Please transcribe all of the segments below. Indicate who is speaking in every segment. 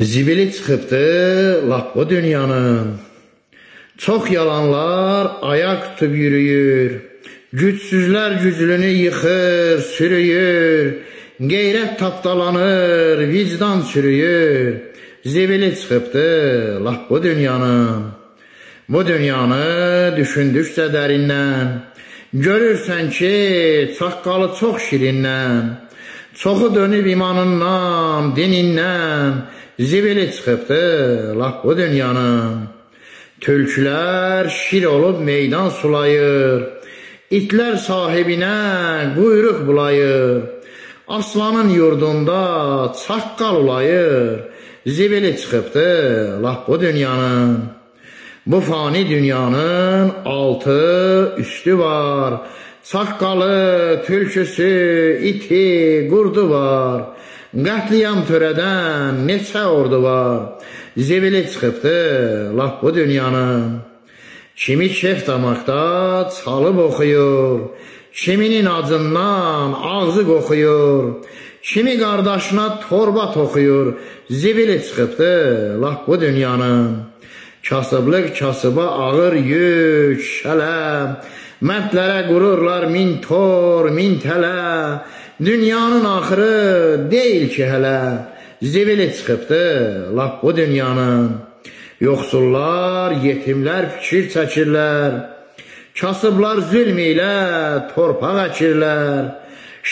Speaker 1: Zibili çıxıbdı lap bu dünyanın. Çox yalanlar ayaq tutub yürüyür. Gücsüzlər güclünü yıxır, sürüyür. Qeyrət tapdalanır, vicdan çürüyür. Zibili çıxıbdı lap bu dünyanın. Bu dünyanı düşündükcə dərindən görürsən ki, çaqqalı çox şirindən. Çoxu dönüb imanından, dinindən zibili çıxıbdı lap bu dünyanın. Tülkülər şir olub meydan sulayır, itlər sahibinə quyruq bulayır. Aslanın yurdunda çaqqal ulayır, zibili çıxıbdı lap bu dünyanın. Bu fani dünyanın altı üstü var, Çaqqalı, tülküsü, iti, qurdu var. Qətliyam törədən neçə ordu var. Zibili çıxıbdı lap bu dünyanın. Kimi kef damaqda çalıb oxuyur. Kiminin acından ağzı qoxuyur. Kimi qardaşına torba toxuyur. Zibili çıxıbdı lap bu dünyanın. Kasıblıq kasıba ağır yük, şələm. Mərdlərə qururlar min tor, min tələ. Dünyanın axırı deyil ki hələ. Zibili çıxıbdı lap bu dünyanın. Yoxsullar, yetimlər fikir çəkirlər. Kasıblar zülm ilə torpaq əkirlər.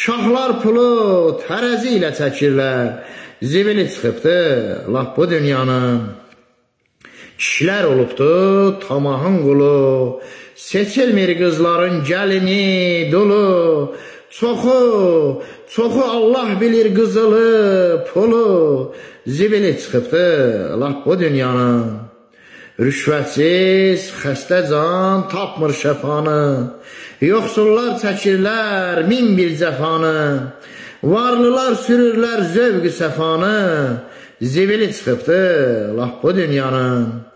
Speaker 1: Şahlar pulu tərəzi ilə çəkirlər. Zibili çıxıbdı lap bu dünyanın. Kişilər olubdu tamahın qulu. Seçilmir qızların gəlini, dolu. Çoxu, çoxu Allah bilir qızılı, pulu. Zibili çıxıbdı lap bu dünyanın. Rüşvətsiz, xəstə can tapmır şəfanı. Yoxsullar çəkirlər min bir cəfanı. Varlılar sürürlər zövqü səfanı. Zibili çıxıbdı lap bu dünyanın.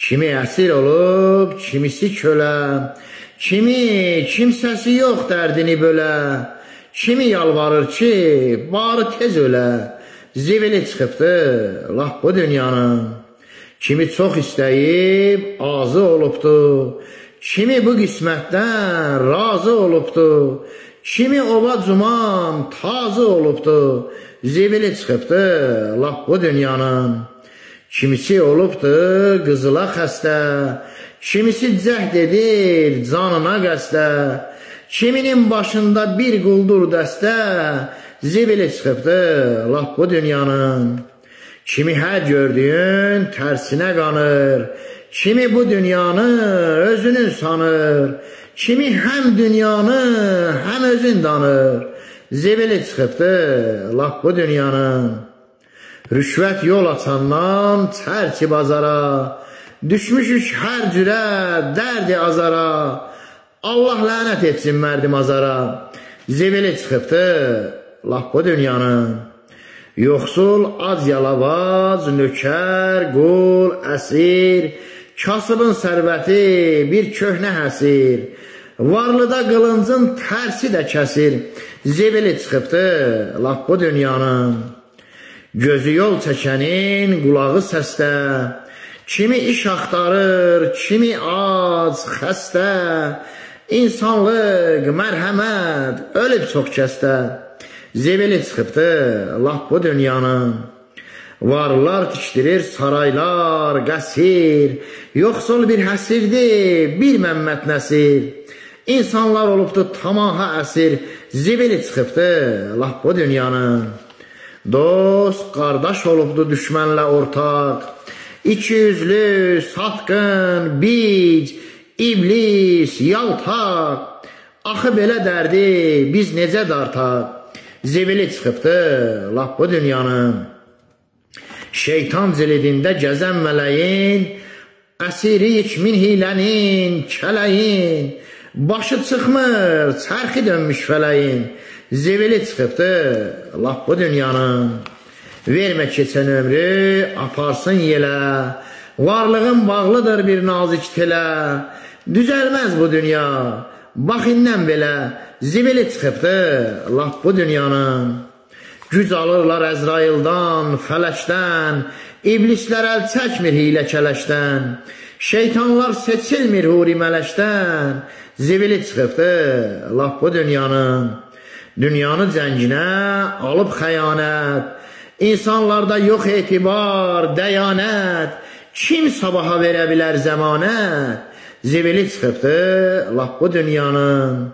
Speaker 1: Kimi əsir olub, kimisi kölə, kimi kimsəsi yox dərdini bölə, kimi yalvarır ki, barı tez ölə, zivili çıxıbdı laf bu dünyanın. Kimi çox istəyib, azı olubdu, kimi bu qismətdən razı olubdu, kimi ova cuman tazı olubdu, zivili çıxıbdı laf bu dünyanın. Kimisi olubdu qızıla xəstə, kimisi cəhd edir canına qəstə, kiminin başında bir quldur dəstə, zibili çıxıbdı laf bu dünyanın. Kimi hər gördüyün tərsinə qanır, kimi bu dünyanı özünün sanır, kimi həm dünyanı, həm özün danır, zibili çıxıbdı laf bu dünyanın. Rüşvət yol açandan çərçi bazara, Düşmüşük hər cürə, dərdi azara, Allah lənət etsin mərdi mazara, Zibili çıxıbdı laf bu dünyanın. Yoxsul, ac yalavaz, nökər, qul, əsir, Kasıbın sərvəti bir köhnə həsir, Varlıda qılıncın tərsi də kəsir, Zibili çıxıbdı laf bu dünyanın. Gözü yol çəkənin qulağı səsdə, kimi iş axtarır, kimi ac, xəstə, insanlıq, mərhəmət, ölüb çox kəsdə, zibili çıxıbdı lap bu dünyanın. Varlar tikdirir saraylar, qəsir, yoxsul bir həsirdir, bir Məmməd Nəsir. İnsanlar olubdu tamaha əsir, zibili çıxıbdı lap bu dünyanın. Dost, qardaş olubdu düşmənlə ortaq. İki yüzlü, satqın, bic, iblis, yaltaq. Axı belə dərdi biz necə dartaq? Zibili çıxıbdı lap bu dünyanın. Şeytan zilidində gəzən mələyin,Əsirik min hilənin, kələyin, Başı çıxmır, çərxi dönmüş fələyin, Zivili çıxıbdı lap bu dünyanın. Vermə keçən ömrü, aparsın yelə. Varlığın bağlıdır bir nazik telə. Düzəlməz bu dünya, bax indən belə. Zibili çıxıbdı lap bu dünyanın. Güc alırlar Əzraildan, fələkdən, iblislər əl çəkmir hilə kələşdən, şeytanlar seçilmir huri mələkdən, zivili çıxıbdır laf bu dünyanın. Dünyanı cənginə alıb xəyanət, insanlarda yox etibar, dəyanət, kim sabaha verə bilər zəmanət, zivili çıxıbdır laf bu dünyanın.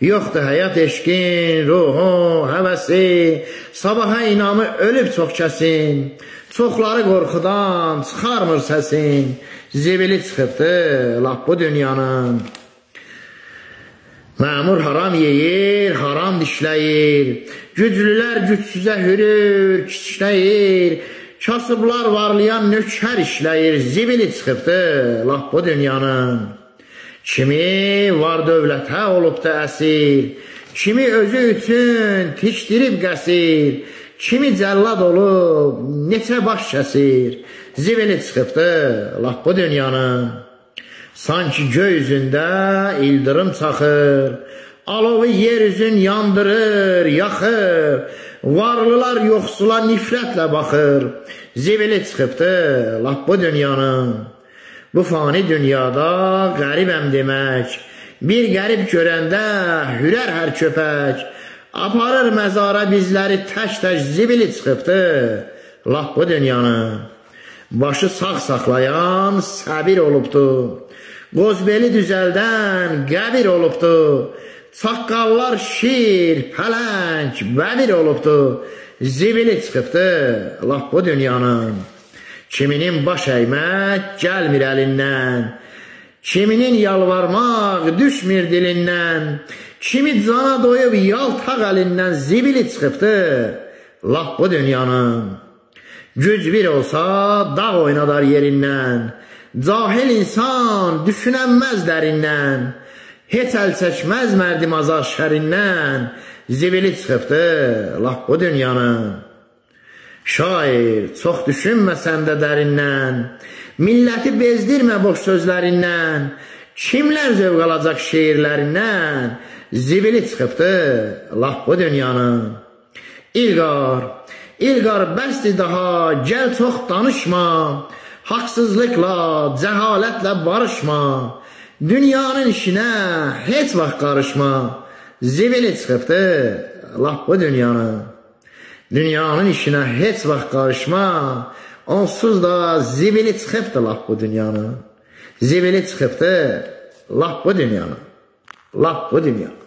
Speaker 1: Yoxdur həyat eşqin, ruhu, həvəsi, sabaha inamı ölüb çox kəsin, çoxları qorxudan çıxarmır səsin, zibili çıxıbdır lap bu dünyanın. Məmur haram yeyir, haram dişləyir, güclülər gücsüzə hürür, kiçləyir, kasıblar varlayan nökər işləyir, zibili çıxıbdır lap bu dünyanın. Kimi var dövlətə olubda əsir, kimi özü üçün tikdirib qəsir, kimi cəllad olub, neçə baş kəsir, zivili çıxıbdı laf bu dünyanın. Sanki göy üzündə ildırım çaxır, alovu yer üzün yandırır, yaxır, varlılar yoxsula nifrətlə baxır, zivili çıxıbdı laf bu dünyanın. Bu fani dünyada qəribəm demək, bir qərib görəndə hürər hər köpək, aparır məzara bizləri tək-tək zibili çıxıbdı, laf bu dünyanı. Başı sağ saxlayan səbir olubdu, qozbeli düzəldən qəbir olubdu, çaqqallar şir, pələng, bəbir olubdu, zibili çıxıbdı, laf bu dünyanın. Kiminin baş əymək gəlmir əlindən, kiminin yalvarmaq düşmür dilindən, kimi cana doyub yaltaq əlindən zibili çıxıbdı, laf bu dünyanın. Güc bir olsa dağ oynadar yerindən, cahil insan düşünənməz dərindən, heç əl çəkməz mərdim azar şərindən, zibili çıxıbdı, laf bu dünyanın. Şair, çox düşünməsən də dərindən, milləti bezdirmə boş sözlərindən, kimlər zövq alacaq şeirlərindən, zibili çıxıbdı laf bu dünyanın. İlqar, İlqar bəsdi daha, gəl çox danışma, haqsızlıqla, cəhalətlə barışma, dünyanın işinə heç vaxt qarışma, zibili çıxıbdı laf bu dünyanın. Dünyanın işinə heç vaxt qarışma, onsuz da zibili çıxıbdır laf bu dünyanın. Zibili çıxıbdır laf bu dünyanın. Laf bu dünyanın.